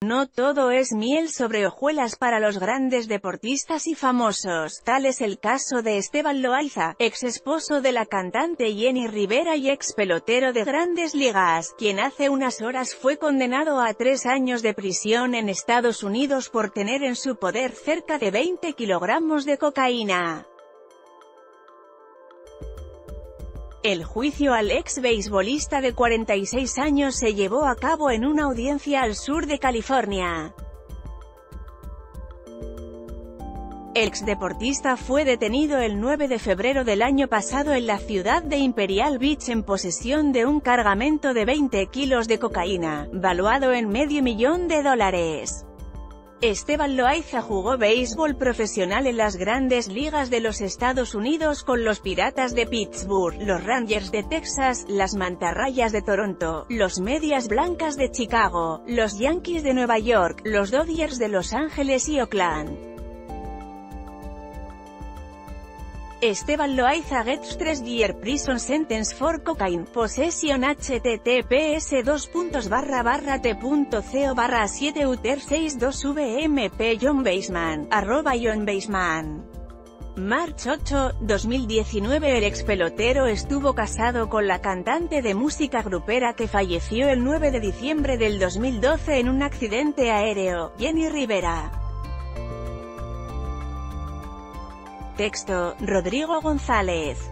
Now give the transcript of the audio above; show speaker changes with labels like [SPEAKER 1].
[SPEAKER 1] No todo es miel sobre hojuelas para los grandes deportistas y famosos, tal es el caso de Esteban Loaiza, ex esposo de la cantante Jenny Rivera y ex pelotero de grandes ligas, quien hace unas horas fue condenado a tres años de prisión en Estados Unidos por tener en su poder cerca de 20 kilogramos de cocaína. El juicio al ex beisbolista de 46 años se llevó a cabo en una audiencia al sur de California. El ex deportista fue detenido el 9 de febrero del año pasado en la ciudad de Imperial Beach en posesión de un cargamento de 20 kilos de cocaína, valuado en medio millón de dólares. Esteban Loaiza jugó béisbol profesional en las grandes ligas de los Estados Unidos con los Piratas de Pittsburgh, los Rangers de Texas, las Mantarrayas de Toronto, los Medias Blancas de Chicago, los Yankees de Nueva York, los Dodgers de Los Ángeles y Oakland. Esteban Loaiza gets 3 year prison sentence for cocaine possession https 2 barra barra t.co barra 7 uter 62 vmp John Baseman, arroba John Baseman. March 8, 2019 El ex pelotero estuvo casado con la cantante de música grupera que falleció el 9 de diciembre del 2012 en un accidente aéreo, Jenny Rivera. Texto, Rodrigo González